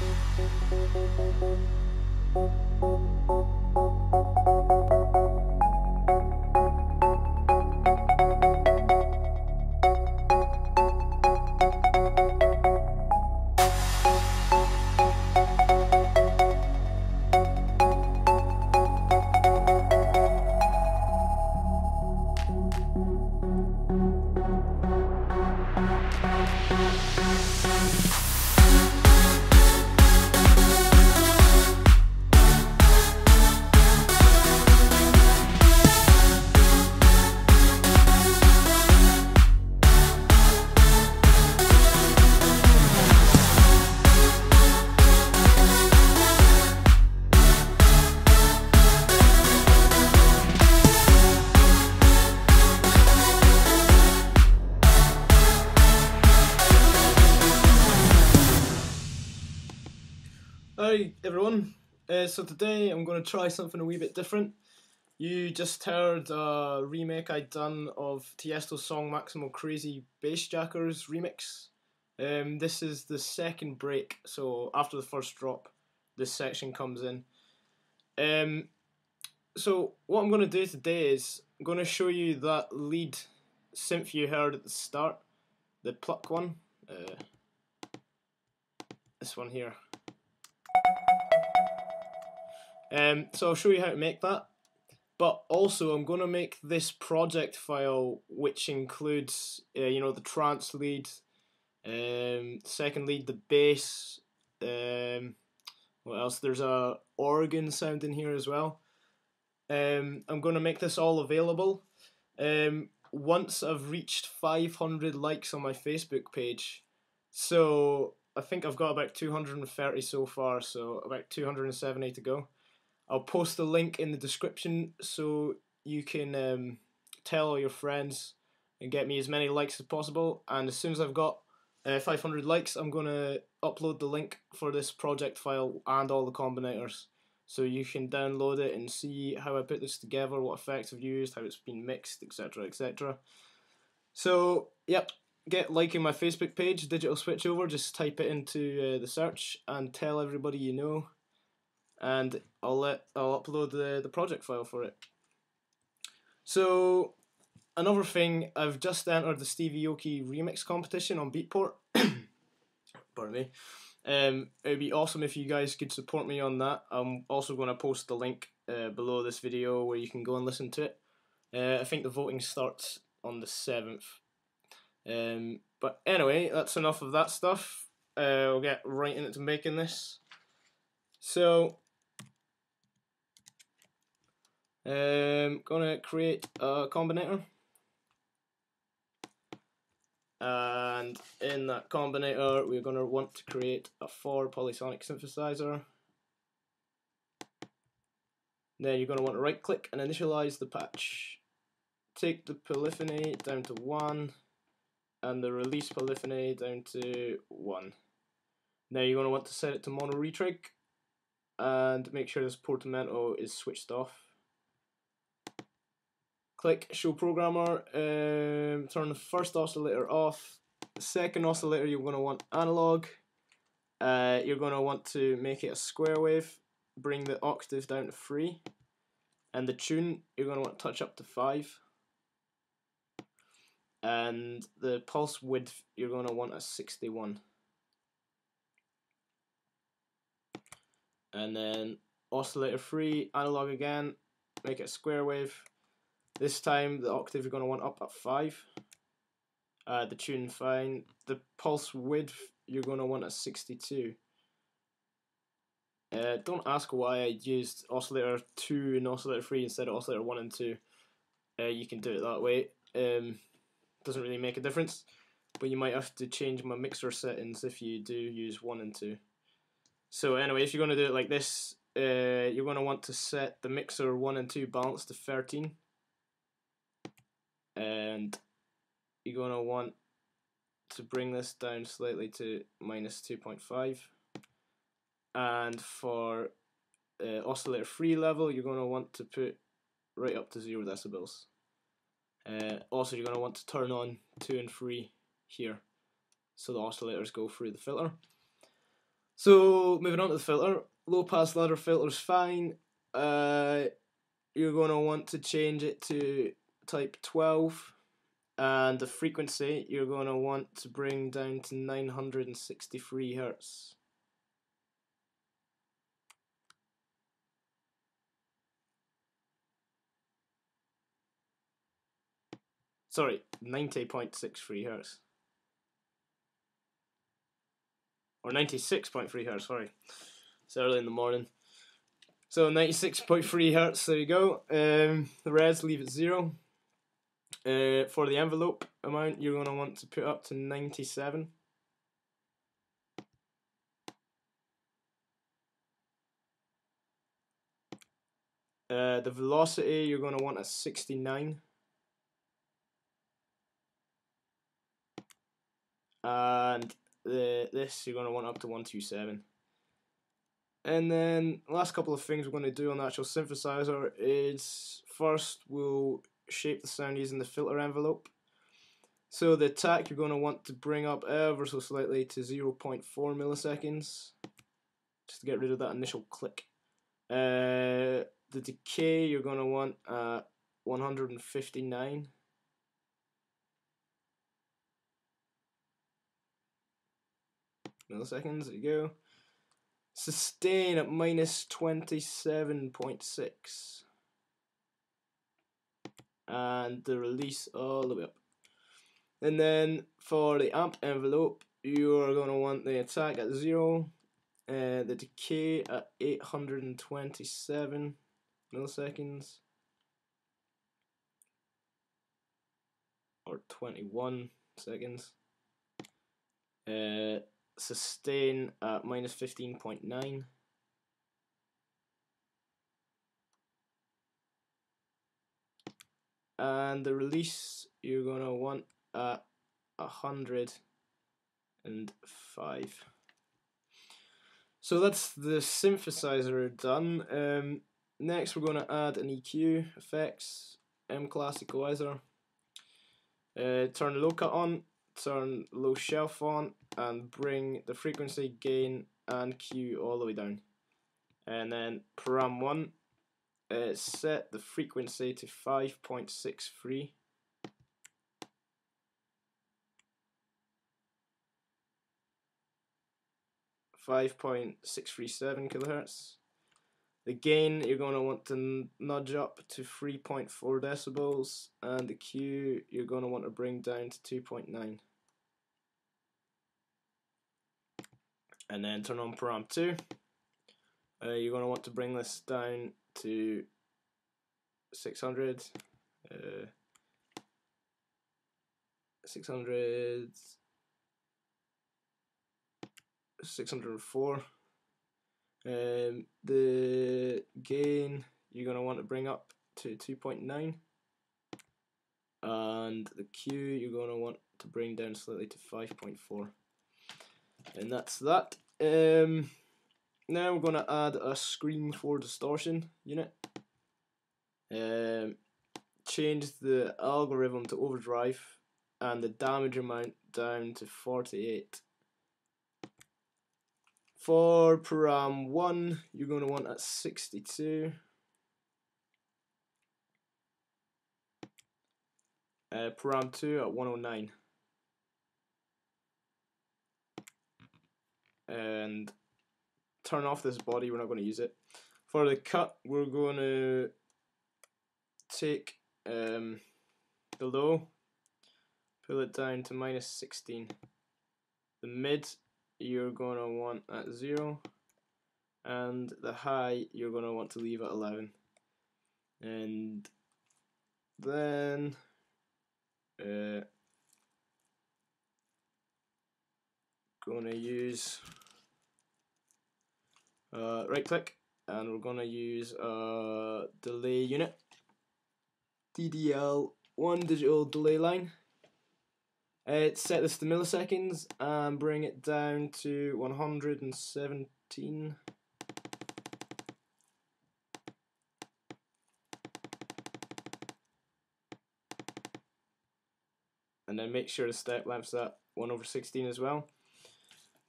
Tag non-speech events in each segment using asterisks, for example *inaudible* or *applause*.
Thank Hi everyone. Uh, so today I'm going to try something a wee bit different. You just heard a remake I'd done of Tiesto's song Maximal Crazy Bassjackers remix. Um, this is the second break, so after the first drop, this section comes in. Um, so what I'm going to do today is I'm going to show you that lead synth you heard at the start, the pluck one. Uh, this one here. Um, so I'll show you how to make that. But also I'm going to make this project file which includes, uh, you know, the trance lead, um, second lead, the bass, um, what else? There's a organ sound in here as well. Um, I'm going to make this all available. Um, once I've reached 500 likes on my Facebook page. So I think I've got about 230 so far, so about 270 to go. I'll post the link in the description so you can um, tell all your friends and get me as many likes as possible. And as soon as I've got uh, 500 likes, I'm going to upload the link for this project file and all the combinators. So you can download it and see how I put this together, what effects I've used, how it's been mixed, etc, etc. So, yep, get liking my Facebook page, Digital Switchover, just type it into uh, the search and tell everybody you know and I'll let I'll upload the, the project file for it. So another thing, I've just entered the Stevie Aoki remix competition on Beatport. *coughs* Pardon me. Um, it'd be awesome if you guys could support me on that. I'm also going to post the link uh, below this video where you can go and listen to it. Uh, I think the voting starts on the 7th. Um, but anyway, that's enough of that stuff. Uh, we'll get right into making this. So um, gonna create a combinator. And in that combinator, we're gonna want to create a Thor polysonic synthesizer. Then you're gonna want to right click and initialize the patch. Take the polyphony down to one and the release polyphony down to one. Now you're to want to set it to mono retrig and make sure this portamento is switched off click show programmer, um, turn the first oscillator off, the second oscillator you're going to want analog, uh, you're going to want to make it a square wave, bring the octave down to 3, and the tune you're going to want to touch up to 5, and the pulse width you're going to want a 61. And then oscillator 3, analog again, make it a square wave, this time the octave you're going to want up at 5. Uh, the tune fine. The pulse width you're going to want at 62. Uh, don't ask why I used oscillator 2 and oscillator 3 instead of oscillator 1 and 2. Uh, you can do it that way. Um, doesn't really make a difference, but you might have to change my mixer settings if you do use 1 and 2. So anyway, if you're going to do it like this, uh, you're going to want to set the mixer 1 and 2 balance to 13 and you're going to want to bring this down slightly to minus 2.5 and for uh, oscillator free level you're going to want to put right up to 0 decibels. Uh, also you're going to want to turn on 2 and 3 here so the oscillators go through the filter. So moving on to the filter, low pass ladder filter is fine. Uh, you're going to want to change it to type 12 and the frequency you're going to want to bring down to 963 hertz. Sorry, 90.63 hertz. Or 96.3 hertz, sorry. It's early in the morning. So 96.3 hertz, there you go. Um, the reds leave it zero. Uh, for the envelope amount, you're going to want to put up to 97. Uh, the velocity, you're going to want a 69. And the this, you're going to want up to 127. And then last couple of things we're going to do on the actual synthesizer is first we'll shape the sound using the filter envelope. So the attack you're going to want to bring up ever so slightly to 0.4 milliseconds just to get rid of that initial click. Uh, the decay you're going to want at 159. Milliseconds, there you go. Sustain at minus 27.6 and the release all the way up. And then for the amp envelope, you are going to want the attack at 0, uh, the decay at 827 milliseconds, or 21 seconds, uh, sustain at minus 15.9. and the release you're gonna want and five. So that's the synthesizer done. Um, next we're gonna add an EQ, effects, M class equalizer. Uh, turn low cut on, turn low shelf on, and bring the frequency, gain, and Q all the way down. And then param one uh, set the frequency to 5.63 5.637 kilohertz. The gain you're going to want to nudge up to 3.4 decibels, and the Q you're going to want to bring down to 2.9. And then turn on param 2. Uh, you're going to want to bring this down to 600 uh, 600 604 um, the gain you're going to want to bring up to 2.9 and the Q you're going to want to bring down slightly to 5.4 and that's that. Um, now we're going to add a Scream for distortion unit. Um, change the algorithm to overdrive and the damage amount down to 48. For param 1, you're going to want at 62. Uh, param 2 at 109. And turn off this body, we're not going to use it. For the cut, we're going to take um, the low, pull it down to minus 16. The mid, you're going to want at 0, and the high, you're going to want to leave at 11. And then uh, going to use uh, right click and we're gonna use a delay unit. DDL one digital delay line. Uh, set this to milliseconds and bring it down to 117 and then make sure the step length's at 1 over 16 as well.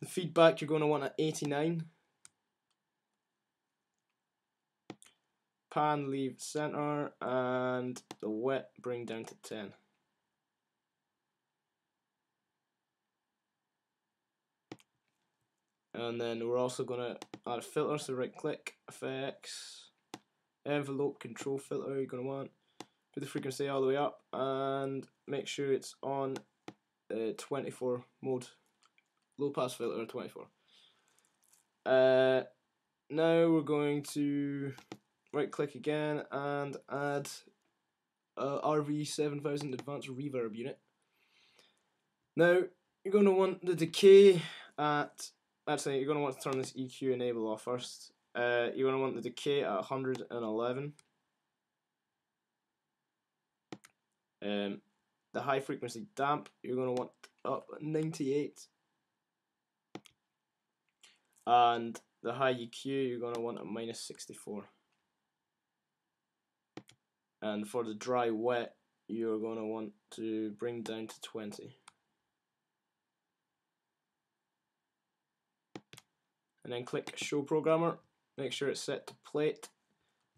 The feedback you're going to want at 89. Pan leave center and the wet bring down to 10. And then we're also going to add a filter, so right click, effects, envelope control filter you're going to want. Put the frequency all the way up and make sure it's on uh, 24 mode. Low pass filter 24. Uh, now we're going to right click again and add a RV7000 advanced reverb unit. Now you're going to want the decay at actually you're going to want to turn this EQ enable off first. Uh, you're going to want the decay at 111. Um, the high frequency damp you're going to want up 98. And the high EQ you're going to want at minus 64. And for the dry wet you're going to want to bring down to 20. and then click show programmer. Make sure it's set to plate.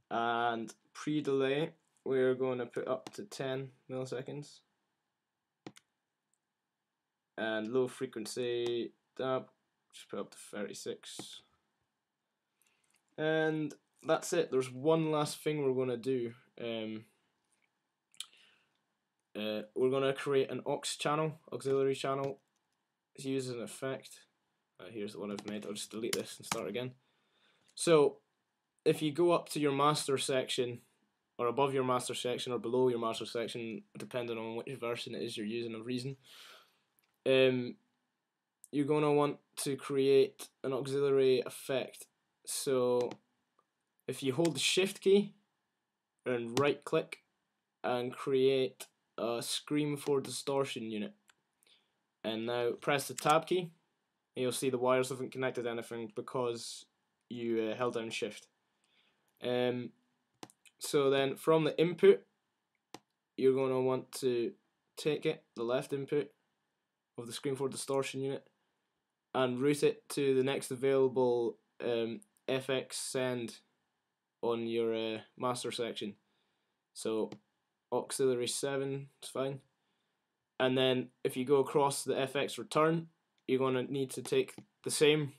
And pre-delay we're going to put up to 10 milliseconds. And low frequency damp just put up to 36 and that's it. There's one last thing we're going to do um, uh, we're going to create an aux channel auxiliary channel to use as an effect uh, here's the one I've made. I'll just delete this and start again. So, if you go up to your master section, or above your master section, or below your master section, depending on which version it is you're using of Reason, um, you're going to want to create an auxiliary effect. So, if you hold the Shift key and right click and create a Scream for Distortion unit, and now press the Tab key you'll see the wires haven't connected anything because you uh, held down shift. Um, so then from the input, you're going to want to take it, the left input of the Scream for distortion unit, and route it to the next available um, FX send on your uh, master section. So auxiliary 7 is fine. And then if you go across the FX return, you're going to need to take the same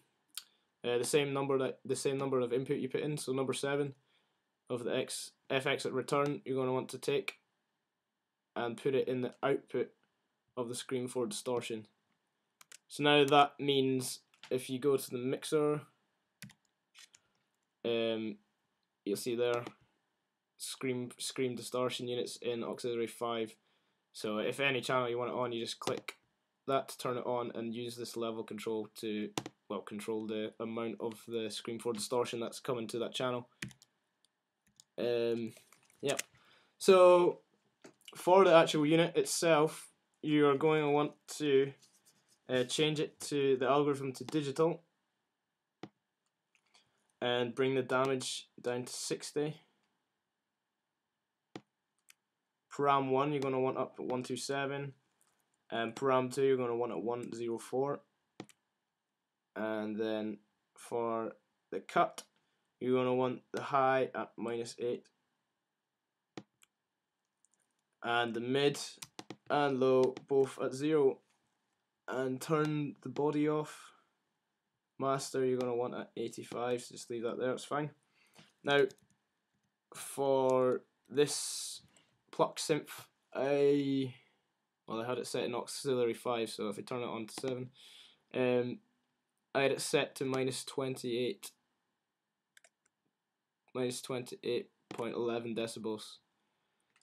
uh, the same number that the same number of input you put in so number 7 of the x fx at return you're going to want to take and put it in the output of the Scream for distortion so now that means if you go to the mixer um, you'll see there Scream Scream distortion units in auxiliary 5 so if any channel you want it on you just click that to turn it on and use this level control to well control the amount of the Scream for distortion that's coming to that channel. Um, yep. So for the actual unit itself you are going to want to uh, change it to the algorithm to digital and bring the damage down to 60 param 1 you're going to want up at 127 and param 2 you're going to want at 104 and then for the cut you're going to want the high at minus 8 and the mid and low both at 0 and turn the body off master you're going to want at 85 so just leave that there it's fine. Now for this pluck synth I well I had it set in auxiliary 5 so if I turn it on to 7 um, I had it set to minus 28 minus 28.11 decibels.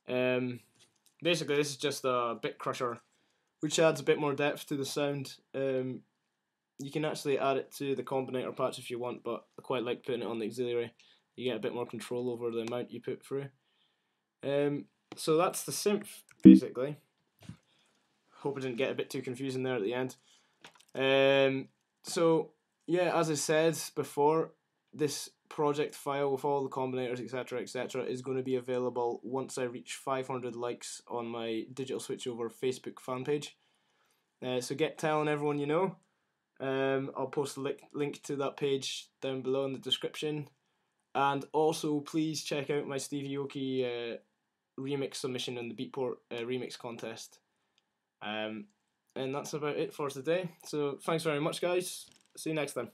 Um, basically this is just a bit crusher which adds a bit more depth to the sound um, you can actually add it to the combinator patch if you want but I quite like putting it on the auxiliary you get a bit more control over the amount you put through um, so that's the synth basically hope I didn't get a bit too confusing there at the end. Um, so yeah, as I said before, this project file with all the combinators, etc., etc., is going to be available once I reach 500 likes on my digital switchover Facebook fan page. Uh, so get telling everyone you know, Um, I'll post a link, link to that page down below in the description. And also, please check out my Stevie Aoki uh, remix submission in the Beatport uh, remix contest. Um, and that's about it for today. So thanks very much, guys. See you next time.